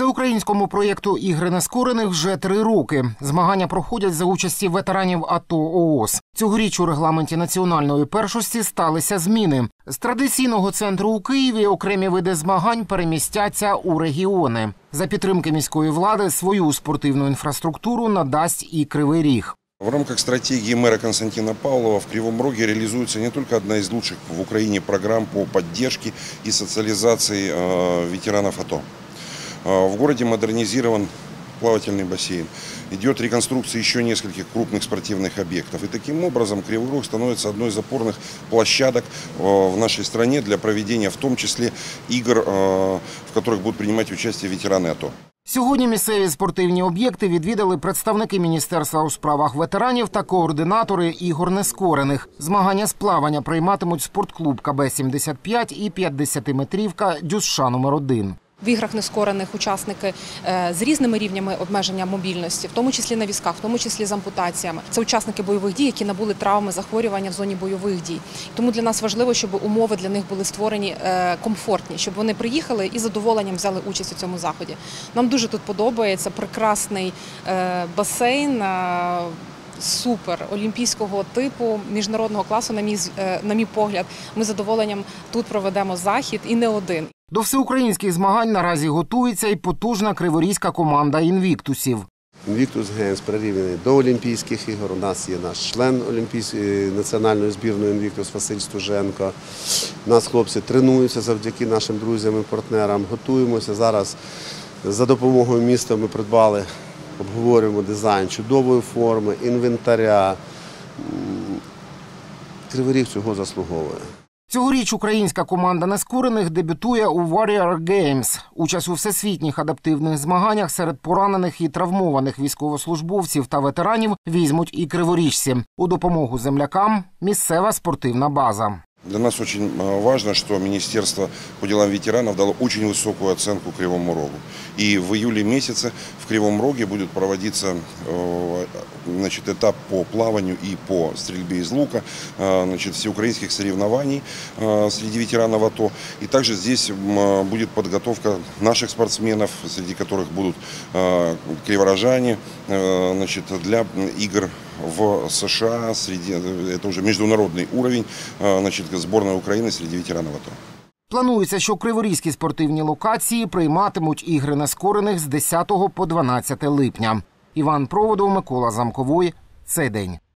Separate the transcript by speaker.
Speaker 1: Всеукраїнському проєкту Ігри нескорених вже три роки. Змагання проходять за участі ветеранів АТО ООС. Цьогоріч у регламенті національної першості сталися зміни. З традиційного центру у Києві окремі види змагань перемістяться у регіони. За підтримки міської влади свою спортивну інфраструктуру надасть і Кривий Ріг.
Speaker 2: В рамках стратегии мэра Константина Павлова в Кривом Роге реализуется не только одна из лучших в Украине программ по поддержке и социализации э, ветеранов АТО. Э, В городе модернизирован плавательный бассейн. Идет реконструкция еще нескольких крупных спортивных объектов. И таким образом Кривой Рог становится одной из опорных площадок э, в нашей стране для проведения в том числе игр, э, в которых будут принимать участие ветераны АТО.
Speaker 1: Сьогодні місцеві спортивні об'єкти відвідали представники Міністерства у справах ветеранів та координатори ігор нескорених. Змагання з плавання прийматимуть спортклуб КБ-75 і 50-метрівка Дюсша номер 1
Speaker 3: в іграх нескорених учасники е, з різними рівнями обмеження мобільності, в тому числі на візках, в тому числі з ампутаціями. Це учасники бойових дій, які набули травми, захворювання в зоні бойових дій. Тому для нас важливо, щоб умови для них були створені е, комфортні, щоб вони приїхали і задоволенням взяли участь у цьому заході. Нам дуже тут подобається прекрасний е, басейн. Супер олімпійського типу міжнародного класу, на мій на мій погляд, ми задоволенням тут проведемо захід і не один.
Speaker 1: До всеукраїнських змагань наразі готується і потужна криворізька команда інвіктусів.
Speaker 4: Invictus Games прирівняний до Олімпійських ігор. У нас є наш член Олімпійської національної збірної Invictus Василь Стуженко. У нас хлопці тренуються завдяки нашим друзям і партнерам. Готуємося зараз. За допомогою міста ми придбали, обговорюємо дизайн чудової форми, інвентаря. М, Кривий Ріг цього заслуговує.
Speaker 1: Цьогоріч українська команда нескорених дебютує у Warrior Games. Участь у всесвітніх адаптивних змаганнях серед поранених і травмованих військовослужбовців та ветеранів візьмуть і криворіжці. У допомогу землякам місцева спортивна база.
Speaker 2: Для нас очень э, важно, что Министерство по делам ветеранов дало очень высокую оценку Кривому Рогу. И в июле месяце в Кривом Роге будет проводиться э, значит, этап по плаванию и по стрельбе из лука, э, значит, всеукраинских соревнований э, среди ветеранов АТО. И также здесь м, э, будет подготовка наших спортсменов, среди которых будут э, криворожане, э, значит, для игр в США, среди, это уже международный уровень, э, значит, сборная Украины среди ветеранов АТО.
Speaker 1: Планується, що криворізькі спортивні локації прийматимуть ігри нескорених з 10 по 12 липня. Іван Проводов, Микола Замковой. Цей день.